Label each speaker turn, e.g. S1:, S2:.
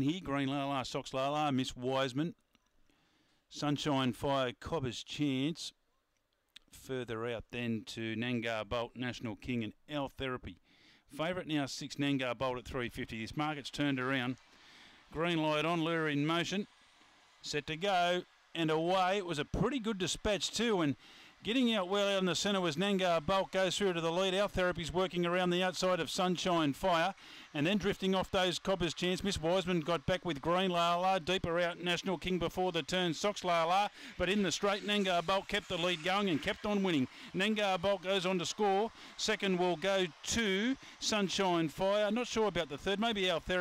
S1: here. Green Lala, Sox Lala, Miss Wiseman. Sunshine Fire, Cobber's Chance. Further out then to Nangar Bolt, National King and L Therapy. Favourite now six Nangar Bolt at 350. This market's turned around. Green light on, lure in motion. Set to go and away. It was a pretty good dispatch too and Getting out well out in the centre was Nangar Bolt, goes through to the lead. Our therapy's working around the outside of Sunshine Fire and then drifting off those Cobbers' chance. Miss Wiseman got back with Green La La, deeper out National King before the turn. Sox La La, but in the straight, Nangar Bolt kept the lead going and kept on winning. Nangar Bolt goes on to score. Second will go to Sunshine Fire. Not sure about the third, maybe our therapy.